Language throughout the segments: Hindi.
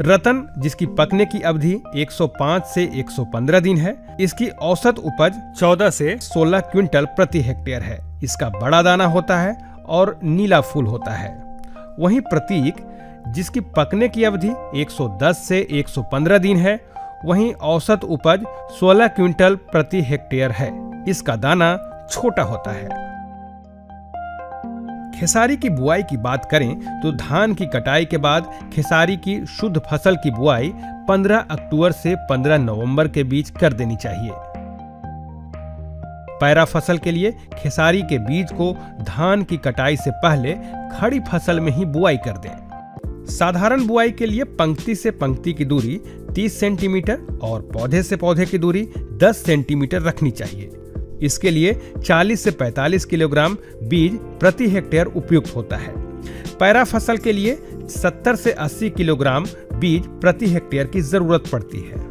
रतन, जिसकी पकने की अवधि 105 से 115 दिन है, इसकी औसत उपज 14 से 16 क्विंटल प्रति हेक्टेयर है। इसका बड़ा दाना होता है और नीला फूल होता है। वहीं प्रतीक, जिसकी पकने की अवधि 110 से 115 दिन है, वहीं औसत उपज 16 क्विंटल प्रति हेक्टेयर है। इसका दाना छोटा होता है। खेसारी की बुआई की बात करें तो धान की कटाई के बाद खेसारी की शुद्ध फ़सल की बुआई 15 अक्टूबर से 15 नवंबर के बीच कर देनी चाहिए। पैरा फ़सल के लिए खेसारी के बीज को धान की कटाई से पहले खड़ी फ़सल में ही बुआई कर दें। साधारण बुआई के लिए पंक्ति से पंक्ति की दूरी 30 सेंटीमीटर और पौधे से पौधे की दूरी 10 सेंटीमीटर रखनी चाहिए। इसके लिए 40 से 45 किलोग्राम बीज प्रति हेक्टेयर उपयुक्त होता है। पैरा फ़सल के लिए 70 से 80 किलोग्राम बीज प्रति हेक्टेयर की ज़रूरत पड़ती है।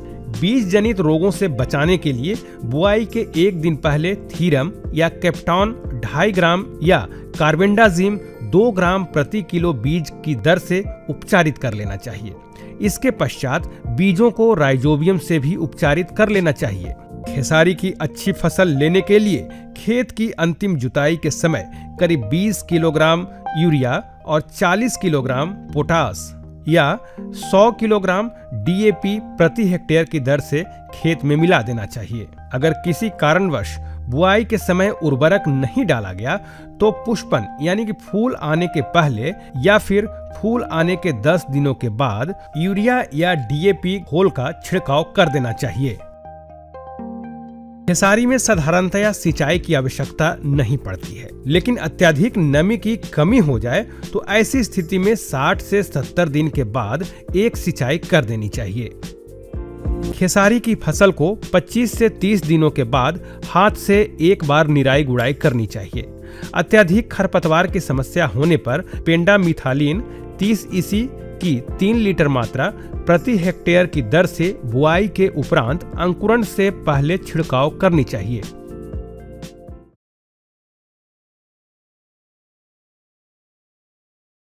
बीज जनित रोगों से बचाने के लिए बुआई के एक दिन पहले थीरम या कैप्टॉन ढाई ग्राम या कार्बेंडाजिम दो ग्राम प्रति किलो बीज की दर से उपचारित कर लेना चाहिए। इसके पश्चात बीजों को राइजोबियम से भी उपचारित कर लेना चाहिए। खेसारी की अच्छी फ़सल लेने के लिए खेत की अंतिम जुताई के समय करीब 20 किलोग्राम यूरिया और 40 किलोग्राम पोटास या 100 किलोग्राम डीएपी प्रति हेक्टेयर की दर से खेत में मिला देना चाहिए। अगर किसी कारणवश बुआई के समय उर्वरक नहीं डाला गया तो पुष्पन यानी कि फूल आने के पहले या फिर फूल आने के 10 दिनों के बाद यूरिया या डीएपी घोल का छिड़काव कर देना चाहिए। खेसारी में साधारणतया सिंचाई की आवश्यकता नहीं पड़ती है। लेकिन अत्यधिक नमी की कमी हो जाए तो ऐसी स्थिति में 60 से 70 दिन के बाद एक सिंचाई कर देनी चाहिए। खेसारी की फ़सल को 25 से 30 दिनों के बाद हाथ से एक बार निराई गुड़ाई करनी चाहिए। अत्यधिक खरपतवार की समस्या होने पर पेंडा मिथालीन 30 ईसी की तीन लीटर मात्रा प्रति हेक्टेयर की दर से बुआई के उपरांत अंकुरण से पहले छिड़काव करनी चाहिए।